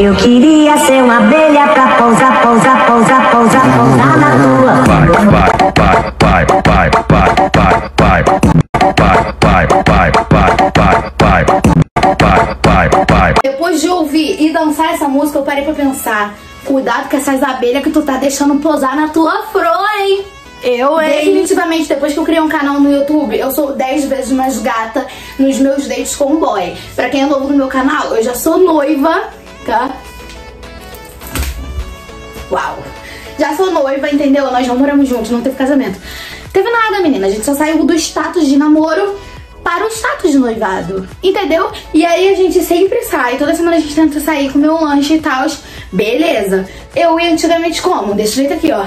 Eu queria ser uma abelha pra pousar, pousar, pousar, pousar, pousar na tua. vai, vai, vai, vai, vai, vai, vai, vai, vai, vai, vai, vai, vai, vai, vai, vai. Depois de ouvir e dançar essa música, eu parei pra pensar. Cuidado com essas abelhas que tu tá deixando posar na tua flor, hein? Eu, hein? Definitivamente, depois que eu criei um canal no YouTube, eu sou 10 vezes mais gata nos meus dates com boy. Pra quem é novo no meu canal, eu já sou noiva, Uau! Já sou noiva, entendeu? Nós não moramos juntos, não teve casamento. Teve nada, menina. A gente só saiu do status de namoro para o status de noivado, entendeu? E aí a gente sempre sai, toda semana a gente tenta sair, comer um lanche e tal. Beleza. Eu ia antigamente como? Desse jeito aqui, ó.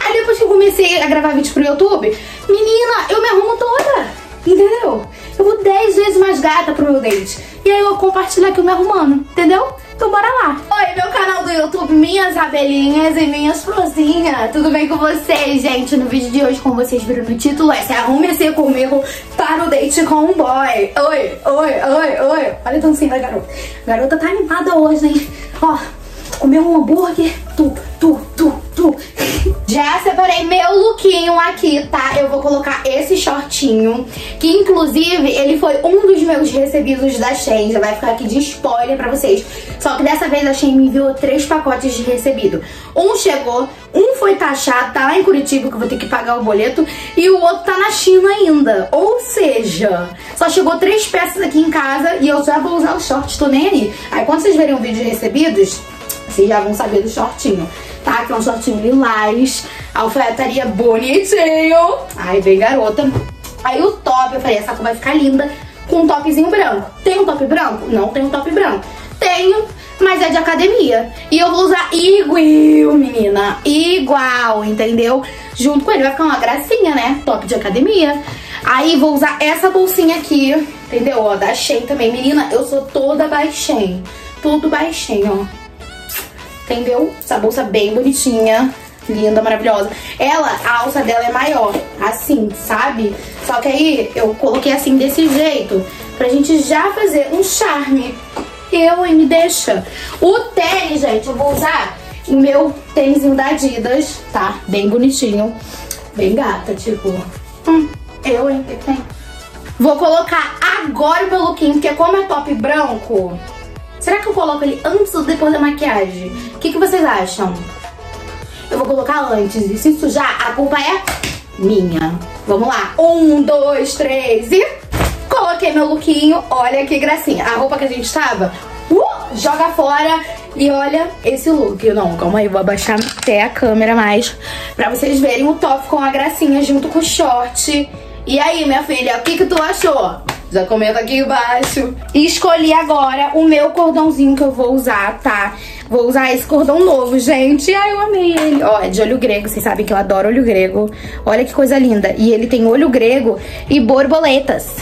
Aí depois que eu comecei a gravar vídeo pro YouTube, menina, eu me arrumo toda, entendeu? Eu vou 10 vezes mais gata pro meu date. E aí eu compartilho aqui eu me arrumando, entendeu? Então bora lá. Oi, meu canal do YouTube, minhas abelhinhas e minhas florzinhas. Tudo bem com vocês, gente? No vídeo de hoje, como vocês viram no título, é se arrume-se comigo para o date com um boy. Oi, oi, oi, oi. Olha a dancinha da garota. A garota tá animada hoje, hein? Ó, comeu um hambúrguer. Tu, tu, tu, tu. Já separei meu lookinho aqui, tá? Eu vou colocar esse shortinho, que inclusive ele foi um dos meus recebidos da Shein. Já vai ficar aqui de spoiler pra vocês. Só que dessa vez a Shein me enviou três pacotes de recebido. Um chegou, um foi taxado, tá lá em Curitiba, que eu vou ter que pagar o boleto, e o outro tá na China ainda. Ou seja, só chegou três peças aqui em casa e eu já vou usar o short, tô nem aí. Aí quando vocês verem o vídeo de recebidos, vocês já vão saber do shortinho, tá? Que é um shortinho lilás, alfaiataria bonitinho. Ai, bem garota. Aí o top, eu falei, essa cor vai ficar linda com um topzinho branco. Tem um top branco? Não tem um top branco. Tenho, mas é de academia. E eu vou usar igual, menina. Igual, entendeu? Junto com ele vai ficar uma gracinha, né? Top de academia. Aí vou usar essa bolsinha aqui, entendeu? Ó, da Shein também. Menina, eu sou toda baixinha. Tudo baixinho, ó entendeu? Essa bolsa bem bonitinha, linda, maravilhosa. Ela, a alça dela é maior, assim, sabe? Só que aí eu coloquei assim desse jeito, pra gente já fazer um charme. Eu, hein, me deixa. O tênis, gente, eu vou usar o meu tênisinho da Adidas, tá? Bem bonitinho, bem gata, tipo... Hum, eu, hein, que tem? Vou colocar agora o meu lookinho, porque como é top branco... Será que eu coloco ele antes ou depois da maquiagem? O que, que vocês acham? Eu vou colocar antes. E se sujar, a culpa é minha. Vamos lá. Um, dois, três e... Coloquei meu lookinho. Olha que gracinha. A roupa que a gente tava... Uh, joga fora. E olha esse look. Não, calma aí. Vou abaixar até a câmera mais. Pra vocês verem o top com a gracinha junto com o short. E aí, minha filha, o que que tu achou? Já comenta aqui embaixo. E escolhi agora o meu cordãozinho que eu vou usar, tá? Vou usar esse cordão novo, gente. Ai, eu amei ele. Ó, é de olho grego. Vocês sabem que eu adoro olho grego. Olha que coisa linda. E ele tem olho grego e borboletas.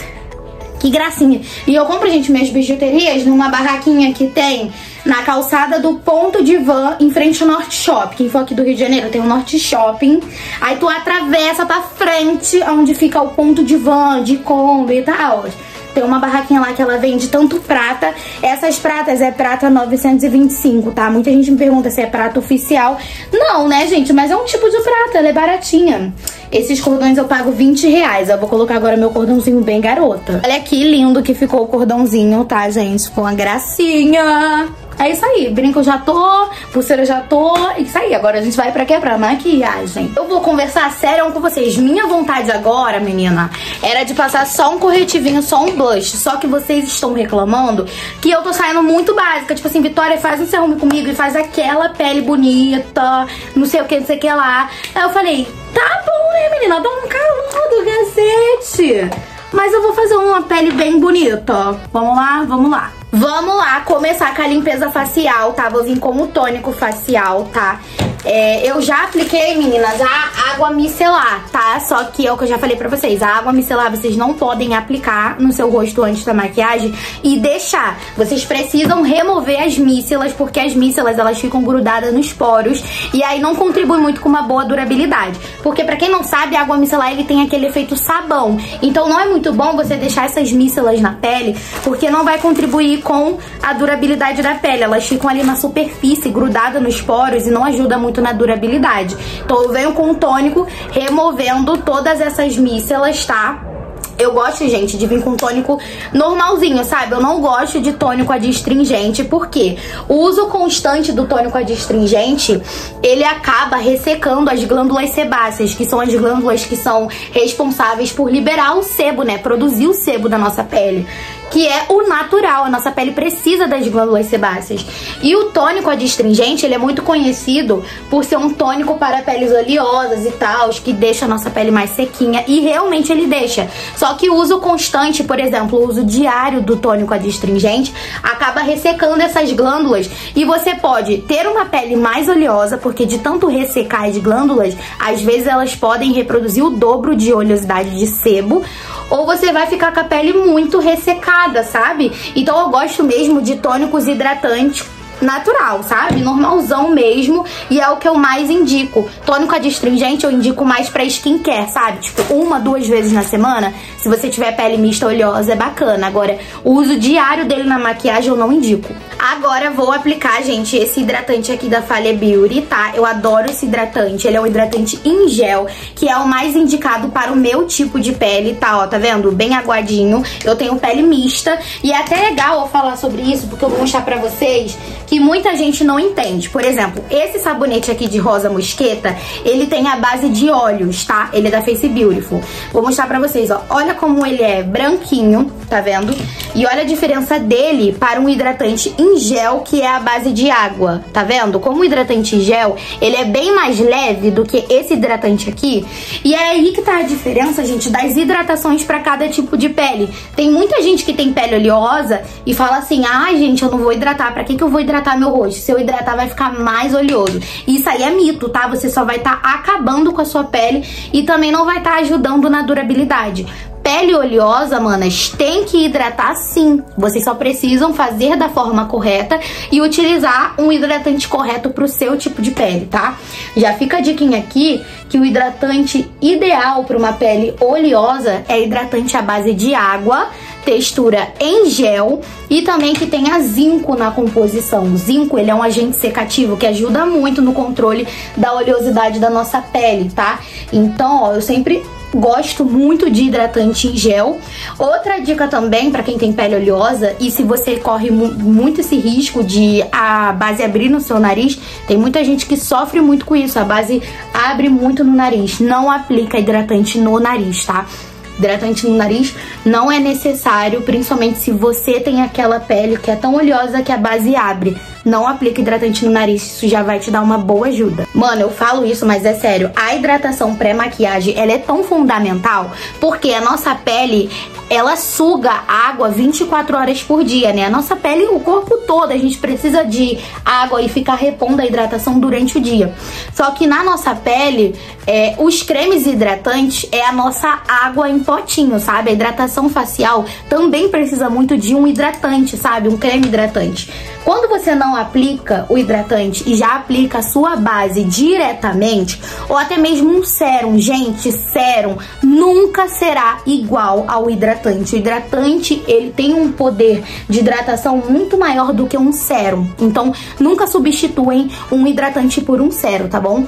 Que gracinha. E eu compro, gente, minhas bijuterias numa barraquinha que tem na calçada do Ponto de Van, em frente ao Norte Shopping. Quem for aqui do Rio de Janeiro, tem o Norte Shopping. Aí tu atravessa pra frente, onde fica o Ponto de Van, de Kombi e tal. Tem uma barraquinha lá que ela vende tanto prata. Essas pratas é prata 925, tá? Muita gente me pergunta se é prata oficial. Não, né, gente? Mas é um tipo de prata, ela é baratinha. Esses cordões eu pago 20 reais. Eu vou colocar agora meu cordãozinho bem garota. Olha que lindo que ficou o cordãozinho, tá, gente? Ficou uma gracinha. É isso aí, brinco já tô, pulseira já tô, isso aí. Agora a gente vai pra quê? Pra maquiagem. Eu vou conversar sério com vocês. Minha vontade agora, menina, era de passar só um corretivinho, só um blush. Só que vocês estão reclamando que eu tô saindo muito básica. Tipo assim, Vitória, faz um serum comigo e faz aquela pele bonita, não sei o que, não sei o que lá. Aí eu falei, tá bom, né, menina? Dá um calor do cacete. Mas eu vou fazer uma pele bem bonita. Vamos lá? Vamos lá. Vamos lá começar com a limpeza facial, tá? Vou vir com o tônico facial, tá? É, eu já apliquei, meninas, a água micelar, tá? Só que é o que eu já falei pra vocês. A água micelar vocês não podem aplicar no seu rosto antes da maquiagem e deixar. Vocês precisam remover as mícelas, porque as mícelas elas ficam grudadas nos poros e aí não contribui muito com uma boa durabilidade. Porque pra quem não sabe, a água micelar ele tem aquele efeito sabão. Então não é muito bom você deixar essas mícelas na pele, porque não vai contribuir com a durabilidade da pele. Elas ficam ali na superfície, grudadas nos poros e não ajuda muito na durabilidade. Então eu venho com um tônico removendo todas essas mícelas, tá? Eu gosto, gente, de vir com tônico normalzinho, sabe? Eu não gosto de tônico adstringente, porque o uso constante do tônico adstringente, ele acaba ressecando as glândulas sebáceas, que são as glândulas que são responsáveis por liberar o sebo, né? Produzir o sebo da nossa pele que é o natural. A nossa pele precisa das glândulas sebáceas. E o tônico adstringente, ele é muito conhecido por ser um tônico para peles oleosas e tal, que deixa a nossa pele mais sequinha. E realmente ele deixa. Só que o uso constante, por exemplo, o uso diário do tônico adstringente, acaba ressecando essas glândulas. E você pode ter uma pele mais oleosa, porque de tanto ressecar as glândulas, às vezes elas podem reproduzir o dobro de oleosidade de sebo ou você vai ficar com a pele muito ressecada, sabe? Então eu gosto mesmo de tônicos hidratantes natural, sabe? Normalzão mesmo. E é o que eu mais indico. Tônico adstringente eu indico mais pra skincare, sabe? Tipo, uma, duas vezes na semana. Se você tiver pele mista oleosa, é bacana. Agora, o uso diário dele na maquiagem eu não indico. Agora vou aplicar, gente, esse hidratante aqui da Falha Beauty, tá? Eu adoro esse hidratante. Ele é um hidratante em gel, que é o mais indicado para o meu tipo de pele, tá? Ó, tá vendo? Bem aguadinho. Eu tenho pele mista. E é até legal eu falar sobre isso, porque eu vou mostrar pra vocês que muita gente não entende. Por exemplo, esse sabonete aqui de rosa mosqueta, ele tem a base de óleos, tá? Ele é da Face Beautiful. Vou mostrar pra vocês, ó. Olha como ele é branquinho, tá vendo? E olha a diferença dele para um hidratante em gel, que é a base de água, tá vendo? Como o hidratante em gel, ele é bem mais leve do que esse hidratante aqui. E é aí que tá a diferença, gente, das hidratações para cada tipo de pele. Tem muita gente que tem pele oleosa e fala assim, ah, gente, eu não vou hidratar. Pra que, que eu vou hidratar? Hidratar meu rosto. Se eu hidratar, vai ficar mais oleoso. Isso aí é mito, tá? Você só vai estar tá acabando com a sua pele e também não vai estar tá ajudando na durabilidade pele oleosa, manas, tem que hidratar sim. Vocês só precisam fazer da forma correta e utilizar um hidratante correto pro seu tipo de pele, tá? Já fica a diquinha aqui que o hidratante ideal para uma pele oleosa é hidratante à base de água, textura em gel e também que tenha zinco na composição. O zinco, ele é um agente secativo que ajuda muito no controle da oleosidade da nossa pele, tá? Então, ó, eu sempre gosto muito de hidratante em gel. Outra dica também para quem tem pele oleosa e se você corre mu muito esse risco de a base abrir no seu nariz, tem muita gente que sofre muito com isso. A base abre muito no nariz. Não aplica hidratante no nariz, tá? Hidratante no nariz não é necessário, principalmente se você tem aquela pele que é tão oleosa que a base abre. Não aplica hidratante no nariz, isso já vai te dar uma boa ajuda. Mano, eu falo isso, mas é sério. A hidratação pré-maquiagem, ela é tão fundamental porque a nossa pele, ela suga água 24 horas por dia, né? A nossa pele, o corpo todo, a gente precisa de água e ficar repondo a hidratação durante o dia. Só que na nossa pele, é, os cremes hidratantes é a nossa água em potinho, sabe? A hidratação facial também precisa muito de um hidratante, sabe? Um creme hidratante. Quando você não aplica o hidratante e já aplica a sua base diretamente, ou até mesmo um sérum, gente, sérum nunca será igual ao hidratante. O hidratante, ele tem um poder de hidratação muito maior do que um sérum. Então, nunca substituem um hidratante por um sérum, tá bom?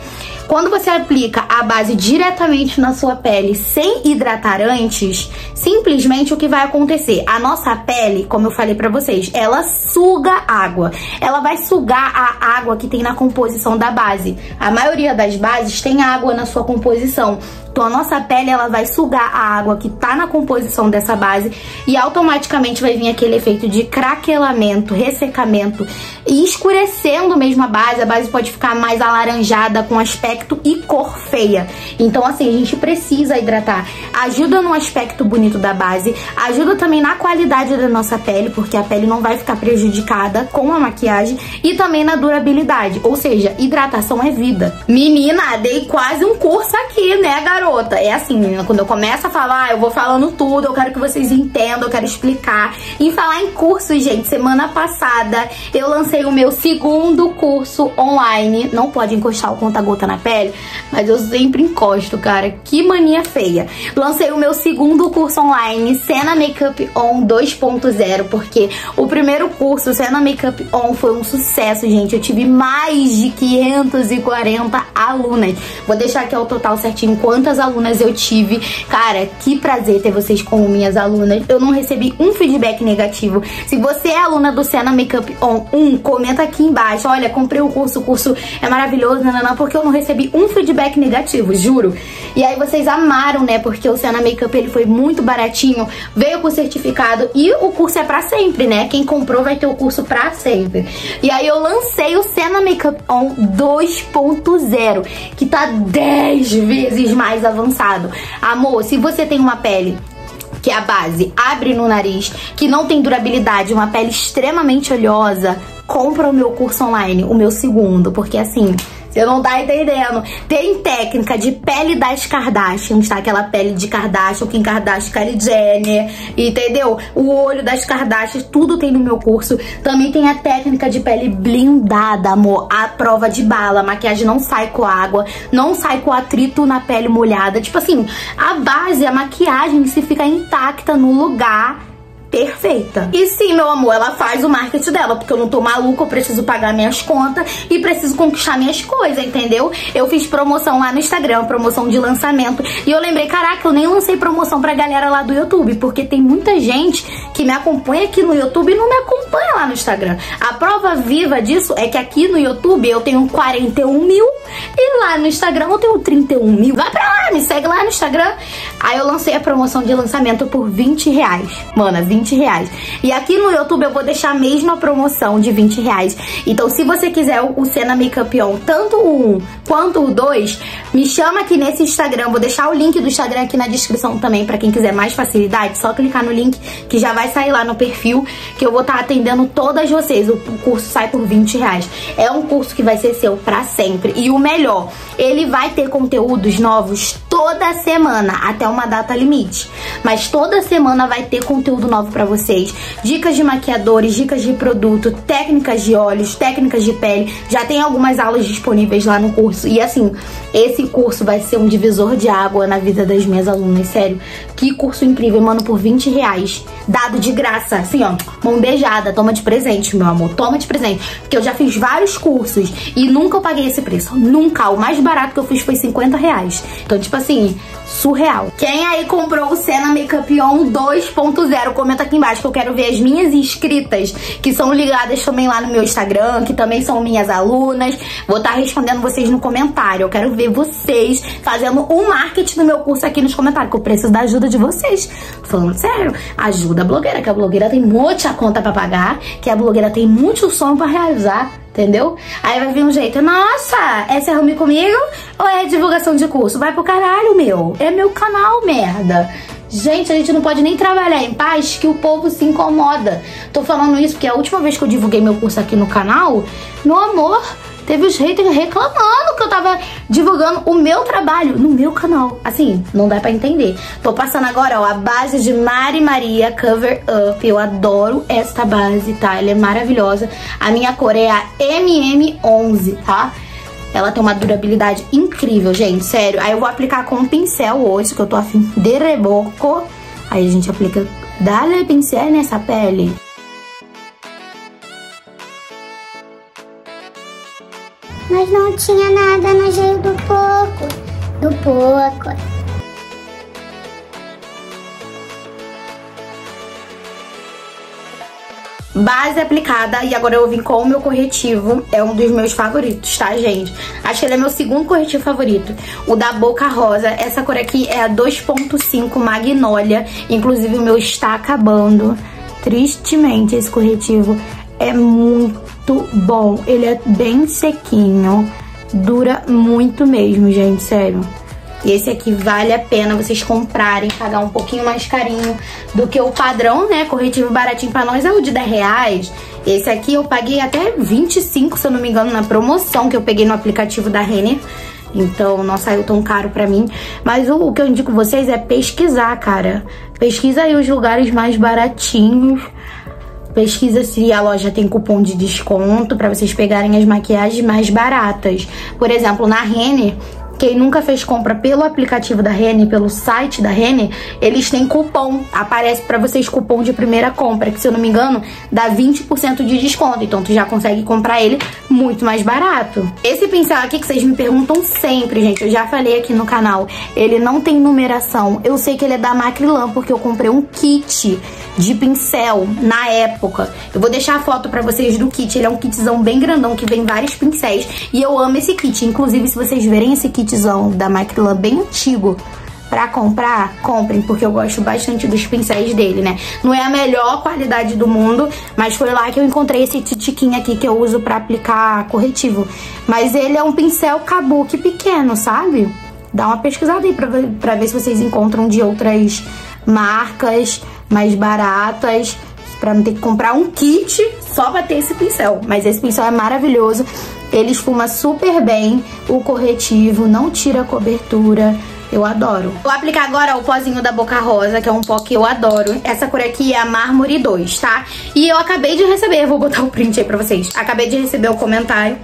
Quando você aplica a base diretamente na sua pele sem hidratar antes, simplesmente o que vai acontecer? A nossa pele, como eu falei pra vocês, ela suga água. Ela vai sugar a água que tem na composição da base. A maioria das bases tem água na sua composição. Então a nossa pele ela vai sugar a água que tá na composição dessa base e automaticamente vai vir aquele efeito de craquelamento, ressecamento e escurecendo mesmo a base. A base pode ficar mais alaranjada com aspecto e cor feia. Então assim, a gente precisa hidratar. Ajuda no aspecto bonito da base, ajuda também na qualidade da nossa pele, porque a pele não vai ficar prejudicada com a maquiagem e também na durabilidade. Ou seja, hidratação é vida. Menina, dei quase um curso aqui, né, garota? É assim, menina, quando eu começo a falar, eu vou falando tudo, eu quero que vocês entendam, eu quero explicar. Em falar em curso, gente, semana passada eu lancei o meu segundo curso online. Não pode encostar o conta-gota na pele, mas eu sempre encosto, cara. Que mania feia. Lancei o meu segundo curso online, Cena Makeup On 2.0, porque o primeiro curso, Cena Makeup On, foi um sucesso, gente. Eu tive mais de 540 alunas. Vou deixar aqui o total certinho quantas alunas eu tive. Cara, que prazer ter vocês como minhas alunas. Eu não recebi um feedback negativo. Se você é aluna do Cena Makeup On 1, comenta aqui embaixo. Olha, comprei o curso, o curso é maravilhoso, nananã, porque eu não recebi um feedback negativo, juro. E aí vocês amaram, né? Porque o Cena Makeup ele foi muito baratinho, veio com certificado e o curso é pra sempre, né? Quem comprou vai ter o curso pra sempre. E aí eu lancei o Cena Makeup On 2.0, que tá 10 vezes mais avançado. Amor, se você tem uma pele que é a base abre no nariz, que não tem durabilidade, uma pele extremamente oleosa, compra o meu curso online, o meu segundo, porque assim, você não tá entendendo. Tem técnica de pele das Kardashians, tá? Aquela pele de Kardashian, Kim Kardashian, Kylie Jenner, entendeu? O olho das Kardashians, tudo tem no meu curso. Também tem a técnica de pele blindada, amor. A prova de bala, a maquiagem não sai com água, não sai com atrito na pele molhada. Tipo assim, a base, a maquiagem se fica intacta no lugar perfeita. E sim, meu amor, ela faz o marketing dela, porque eu não tô maluca, eu preciso pagar minhas contas e preciso conquistar minhas coisas, entendeu? Eu fiz promoção lá no Instagram, promoção de lançamento, e eu lembrei, caraca, eu nem lancei promoção pra galera lá do YouTube, porque tem muita gente que me acompanha aqui no YouTube e não me acompanha lá no Instagram. A prova viva disso é que aqui no YouTube eu tenho 41 mil e lá no Instagram eu tenho 31 mil. Vai pra lá, me segue lá no Instagram. Aí eu lancei a promoção de lançamento por 20 reais. Mano, 20 20 reais. E aqui no YouTube eu vou deixar a mesma promoção de 20 reais. Então se você quiser o Cena Makeup On, tanto o 1 quanto o 2, me chama aqui nesse Instagram. Vou deixar o link do Instagram aqui na descrição também para quem quiser mais facilidade. Só clicar no link que já vai sair lá no perfil que eu vou estar tá atendendo todas vocês. O curso sai por 20 reais. É um curso que vai ser seu para sempre. E o melhor, ele vai ter conteúdos novos toda semana, até uma data limite. Mas toda semana vai ter conteúdo novo para vocês. Dicas de maquiadores, dicas de produto, técnicas de olhos, técnicas de pele. Já tem algumas aulas disponíveis lá no curso. E assim, esse curso vai ser um divisor de água na vida das minhas alunas, sério. Que curso incrível, mano, por 20 reais. Dado de graça, assim, ó, mão beijada, toma de presente, meu amor, toma de presente. Porque eu já fiz vários cursos e nunca eu paguei esse preço. Nunca. O mais barato que eu fiz foi 50 reais. Então, tipo assim, surreal. Quem aí comprou o Senna Makeup On 2.0, comenta aqui embaixo que eu quero ver as minhas inscritas, que são ligadas também lá no meu Instagram, que também são minhas alunas. Vou estar tá respondendo vocês no comentário. Eu quero ver vocês fazendo o marketing do meu curso aqui nos comentários, que eu preciso da ajuda de vocês. Falando sério, ajuda a blogueira, que a blogueira tem muita conta pra pagar, que a blogueira tem muito sonho pra realizar entendeu? Aí vai vir um jeito, nossa, é se arrume comigo ou é divulgação de curso? Vai pro caralho, meu. É meu canal, merda. Gente, a gente não pode nem trabalhar em paz que o povo se incomoda. Tô falando isso porque a última vez que eu divulguei meu curso aqui no canal, meu amor, teve os haters reclamando que eu tava divulgando o meu trabalho no meu canal. Assim, não dá pra entender. Tô passando agora, ó, a base de Mari Maria Cover Up. Eu adoro esta base, tá? Ela é maravilhosa. A minha cor é a MM11, tá? Ela tem uma durabilidade incrível, gente, sério. Aí eu vou aplicar com um pincel hoje, que eu tô afim de reboco. Aí a gente aplica, dá-lhe pincel nessa pele. Mas não tinha nada no jeito do pouco, do pouco. Base aplicada e agora eu vim com o meu corretivo. É um dos meus favoritos, tá, gente? Acho que ele é meu segundo corretivo favorito. O da Boca Rosa. Essa cor aqui é a 2.5 Magnolia. Inclusive o meu está acabando. Tristemente esse corretivo é muito muito bom. Ele é bem sequinho, dura muito mesmo, gente, sério. Esse aqui vale a pena vocês comprarem, pagar um pouquinho mais carinho do que o padrão, né? Corretivo baratinho pra nós é o de 10 reais. Esse aqui eu paguei até 25, se eu não me engano, na promoção que eu peguei no aplicativo da Renner. Então não saiu tão caro pra mim. Mas o, o que eu indico vocês é pesquisar, cara. Pesquisa aí os lugares mais baratinhos. Pesquisa se a loja tem cupom de desconto para vocês pegarem as maquiagens mais baratas. Por exemplo, na Renner quem nunca fez compra pelo aplicativo da Renner, pelo site da Renner, eles têm cupom. Aparece para vocês cupom de primeira compra, que se eu não me engano, dá 20% de desconto. Então tu já consegue comprar ele muito mais barato. Esse pincel aqui que vocês me perguntam sempre, gente, eu já falei aqui no canal, ele não tem numeração. Eu sei que ele é da Macrilan porque eu comprei um kit de pincel na época. Eu vou deixar a foto para vocês do kit. Ele é um kitzão bem grandão que vem vários pincéis e eu amo esse kit. Inclusive, se vocês verem esse kit kitzão da Macrilan bem antigo pra comprar, comprem, porque eu gosto bastante dos pincéis dele, né? Não é a melhor qualidade do mundo, mas foi lá que eu encontrei esse titiquinho aqui que eu uso pra aplicar corretivo. Mas ele é um pincel kabuki pequeno, sabe? Dá uma pesquisada aí pra pra ver se vocês encontram de outras marcas mais baratas, pra não ter que comprar um kit só pra ter esse pincel. Mas esse pincel é maravilhoso. Ele esfuma super bem o corretivo, não tira cobertura. Eu adoro. Vou aplicar agora o pozinho da Boca Rosa, que é um pó que eu adoro. Essa cor aqui é a Mármore 2, tá? E eu acabei de receber, vou botar o print aí pra vocês. Acabei de receber o comentário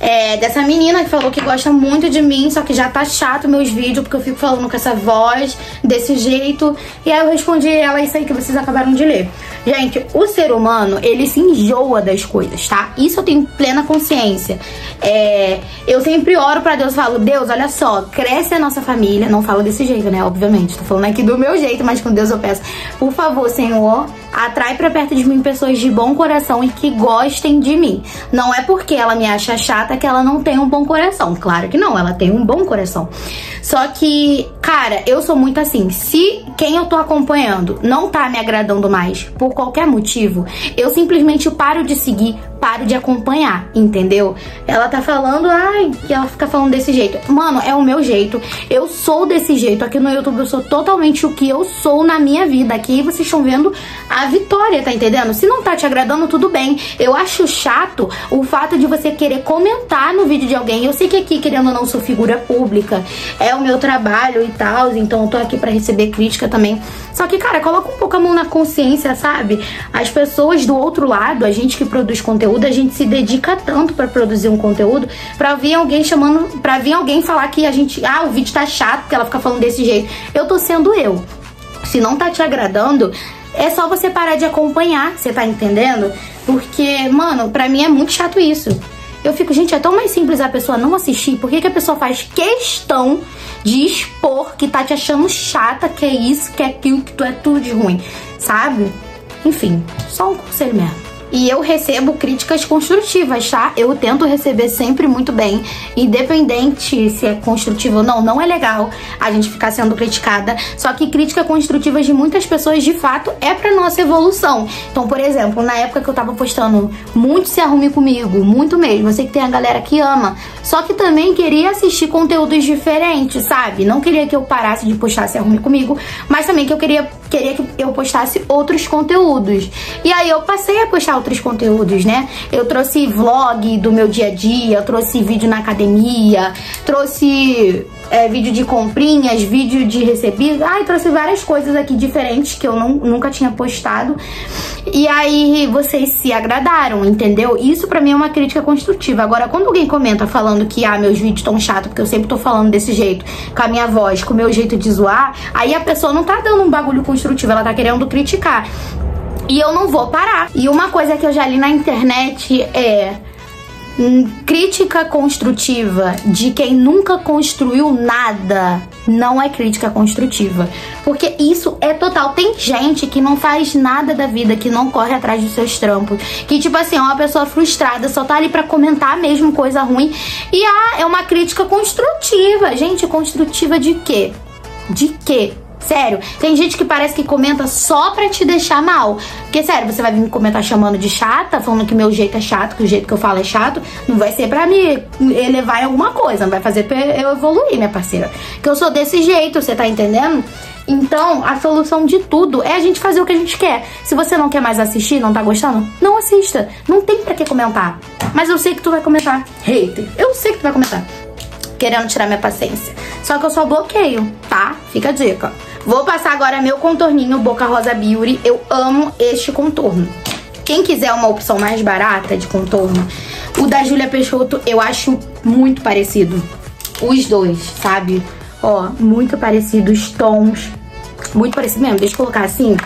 é, dessa menina que falou que gosta muito de mim, só que já tá chato meus vídeos, porque eu fico falando com essa voz, desse jeito. E aí eu respondi ela isso aí que vocês acabaram de ler. Gente, o ser humano, ele se enjoa das coisas, tá? Isso eu tenho plena consciência. É, eu sempre oro pra Deus, falo, Deus, olha só, cresce a nossa família. Não falo desse jeito, né? Obviamente, tô falando aqui do meu jeito, mas com Deus eu peço, por favor, Senhor, atrai pra perto de mim pessoas de bom coração e que gostem de mim. Não é porque ela me acha chata que ela não tem um bom coração. Claro que não, ela tem um bom coração. Só que, cara, eu sou muito assim. Se quem eu tô acompanhando não tá me agradando mais por qualquer motivo, eu simplesmente paro de seguir, paro de acompanhar, entendeu? Ela tá falando, ai, que ela fica falando desse jeito. Mano, é o meu jeito. Eu sou desse jeito. Aqui no YouTube eu sou totalmente o que eu sou na minha vida. Aqui vocês estão vendo a vitória, tá entendendo? Se não tá te agradando, tudo bem. Eu acho chato o fato de você querer comentar no vídeo de alguém. Eu sei que aqui, querendo ou não, sou figura pública. É o meu trabalho e tal, então eu tô aqui para receber crítica também. Só que, cara, coloca um pouco a mão na consciência, sabe? As pessoas do outro lado, a gente que produz conteúdo, a gente se dedica tanto para produzir um conteúdo, pra vir alguém chamando, pra vir alguém falar que a gente, ah, o vídeo tá chato, que ela fica falando desse jeito. Eu tô sendo eu. Se não tá te agradando, é só você parar de acompanhar, você tá entendendo? Porque, mano, pra mim é muito chato isso. Eu fico, gente, é tão mais simples a pessoa não assistir. Por que, que a pessoa faz questão de expor que tá te achando chata, que é isso, que é aquilo, que tu é tudo de ruim, sabe? Enfim, só um conselho mesmo. E eu recebo críticas construtivas, tá? Eu tento receber sempre muito bem, independente se é construtivo ou não. Não é legal a gente ficar sendo criticada. Só que crítica construtiva de muitas pessoas, de fato, é pra nossa evolução. Então, por exemplo, na época que eu tava postando muito se arrume comigo, muito mesmo. Eu sei que tem a galera que ama. Só que também queria assistir conteúdos diferentes, sabe? Não queria que eu parasse de postar se arrume comigo, mas também que eu queria, queria que eu postasse outros conteúdos. E aí eu passei a postar outros conteúdos, né? Eu trouxe vlog do meu dia a dia, trouxe vídeo na academia, trouxe é, vídeo de comprinhas, vídeo de recebido. Ai, trouxe várias coisas aqui diferentes que eu não, nunca tinha postado. E aí vocês se agradaram, entendeu? Isso pra mim é uma crítica construtiva. Agora, quando alguém comenta falando que ah, meus vídeos estão chatos, porque eu sempre tô falando desse jeito, com a minha voz, com o meu jeito de zoar, aí a pessoa não tá dando um bagulho construtivo, ela tá querendo criticar. E eu não vou parar. E uma coisa que eu já li na internet é hum, crítica construtiva de quem nunca construiu nada não é crítica construtiva. Porque isso é total. Tem gente que não faz nada da vida, que não corre atrás dos seus trampos. Que, tipo assim, é uma pessoa frustrada, só tá ali pra comentar mesmo coisa ruim. E ah, é uma crítica construtiva. Gente, construtiva de quê? De quê? Sério, tem gente que parece que comenta só pra te deixar mal. Porque, sério, você vai vir me comentar chamando de chata, falando que meu jeito é chato, que o jeito que eu falo é chato. Não vai ser pra me elevar em alguma coisa, não vai fazer pra eu evoluir, minha parceira. Que eu sou desse jeito, você tá entendendo? Então, a solução de tudo é a gente fazer o que a gente quer. Se você não quer mais assistir, não tá gostando, não assista. Não tem pra que comentar. Mas eu sei que tu vai comentar. Hater. Eu sei que tu vai comentar. Querendo tirar minha paciência. Só que eu só bloqueio, tá? Fica a dica. Vou passar agora meu contorninho Boca Rosa Beauty. Eu amo este contorno. Quem quiser uma opção mais barata de contorno, o da Julia Peixoto eu acho muito parecido. Os dois, sabe? Ó, muito parecido os tons. Muito parecido mesmo. Deixa eu colocar assim,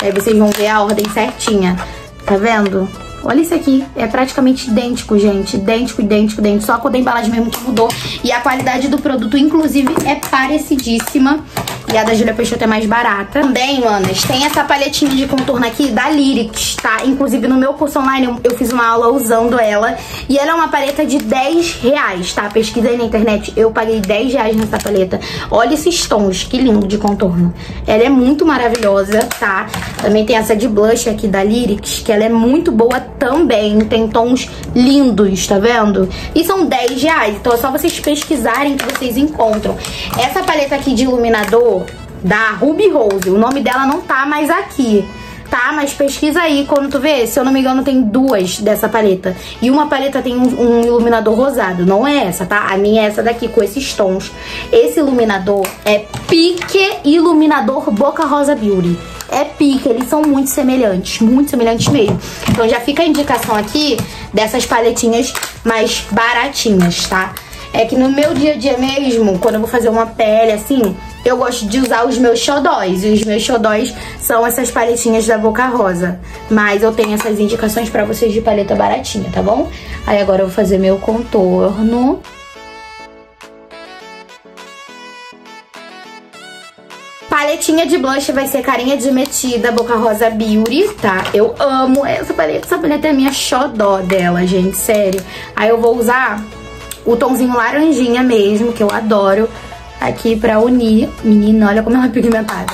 aí vocês vão ver a ordem certinha. Tá vendo? Olha isso aqui, é praticamente idêntico, gente. Idêntico, idêntico, idêntico. Só a da embalagem mesmo que mudou. E a qualidade do produto, inclusive, é parecidíssima. E a da Julia Peixoto é mais barata. Também, manas, tem essa palhetinha de contorno aqui da Lyrics, tá? Inclusive, no meu curso online, eu, fiz uma aula usando ela. E ela é uma paleta de 10 reais, tá? Pesquisei na internet, eu paguei 10 reais nessa paleta. Olha esses tons, que lindo de contorno. Ela é muito maravilhosa, tá? Também tem essa de blush aqui da Lyrics, que ela é muito boa também. Tem tons lindos, tá vendo? E são 10 reais, então é só vocês pesquisarem que vocês encontram. Essa paleta aqui de iluminador da Ruby Rose. O nome dela não tá mais aqui, tá? Mas pesquisa aí quando tu vê. Se eu não me engano, tem duas dessa paleta. E uma paleta tem um, um, iluminador rosado. Não é essa, tá? A minha é essa daqui, com esses tons. Esse iluminador é Pique Iluminador Boca Rosa Beauty. É pique, eles são muito semelhantes, muito semelhantes mesmo. Então já fica a indicação aqui dessas paletinhas mais baratinhas, tá? É que no meu dia a dia mesmo, quando eu vou fazer uma pele assim, eu gosto de usar os meus xodóis. E os meus xodóis são essas paletinhas da Boca Rosa. Mas eu tenho essas indicações pra vocês de paleta baratinha, tá bom? Aí agora eu vou fazer meu contorno. Paletinha de blush vai ser carinha de metida, Boca Rosa Beauty, tá? Eu amo essa paleta. Essa paleta é a minha xodó dela, gente, sério. Aí eu vou usar o tomzinho laranjinha mesmo, que eu adoro, aqui pra unir. Menina, olha como ela é pigmentada.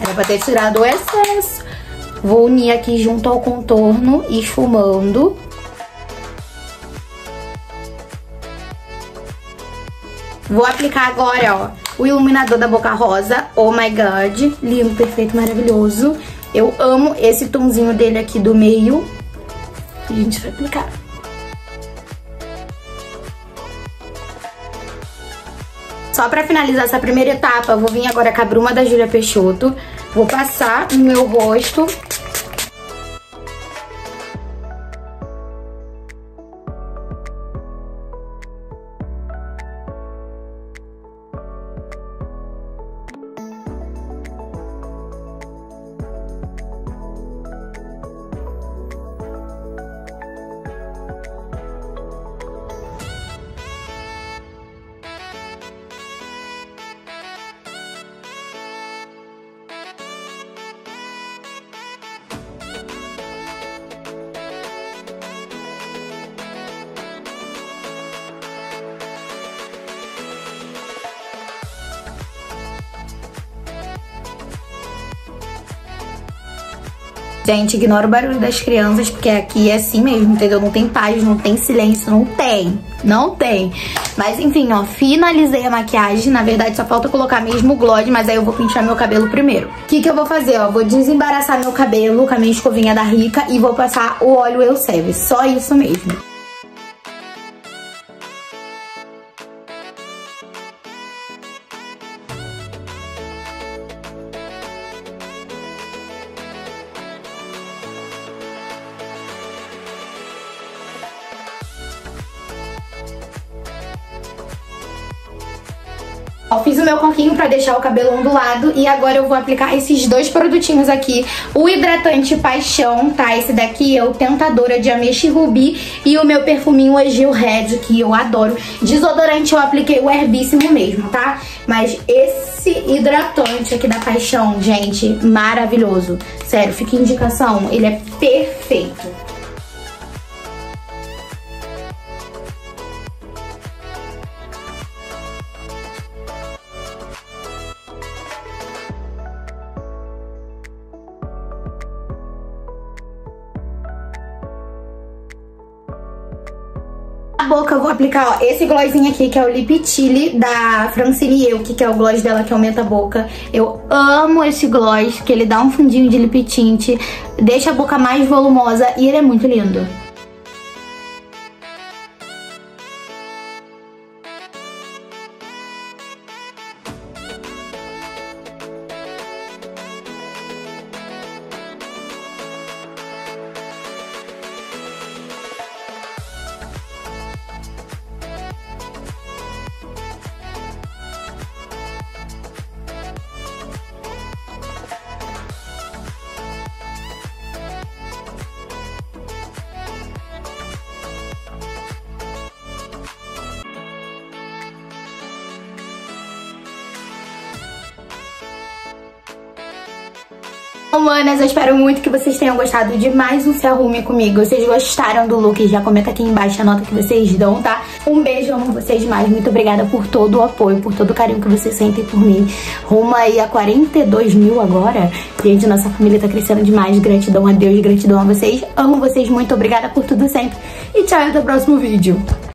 Era pra ter tirado o excesso. Vou unir aqui junto ao contorno, esfumando. Vou aplicar agora, ó, o iluminador da Boca Rosa. Oh my God, lindo, perfeito, maravilhoso. Eu amo esse tomzinho dele aqui do meio. A gente vai aplicar. Só pra finalizar essa primeira etapa, eu vou vir agora com a bruma da Júlia Peixoto. Vou passar no meu rosto Gente, ignora o barulho das crianças, porque aqui é assim mesmo, entendeu? Não tem paz, não tem silêncio, não tem. Não tem. Mas enfim, ó, finalizei a maquiagem. Na verdade, só falta colocar mesmo o gloss, mas aí eu vou pintar meu cabelo primeiro. O que que eu vou fazer, ó? Vou desembaraçar meu cabelo com a minha escovinha da Rica e vou passar o óleo Eu. Só isso mesmo. Pra deixar o cabelo ondulado e agora eu vou aplicar esses dois produtinhos aqui. O hidratante Paixão, tá? Esse daqui é o Tentadora de Ameixa e Rubi e o meu perfuminho Egil Red, que eu adoro. Desodorante eu apliquei o Herbíssimo mesmo, tá? Mas esse hidratante aqui da Paixão, gente, maravilhoso. Sério, fica indicação, ele é perfeito. Boca eu vou aplicar, ó, esse glossinho aqui, que é o Lip Chili da Francine Eu, que é o gloss dela que aumenta a boca. Eu amo esse gloss, que ele dá um fundinho de lip tint, deixa a boca mais volumosa e ele é muito lindo. Manas, eu espero muito que vocês tenham gostado de mais um Se Arrume Comigo. Vocês gostaram do look? Já comenta aqui embaixo a nota que vocês dão, tá? Um beijo, amo vocês demais. Muito obrigada por todo o apoio, por todo o carinho que vocês sentem por mim. Rumo aí a 42 mil agora. Gente, nossa família tá crescendo demais. Gratidão a Deus, gratidão a vocês. Amo vocês, muito obrigada por tudo sempre. E tchau, até o próximo vídeo.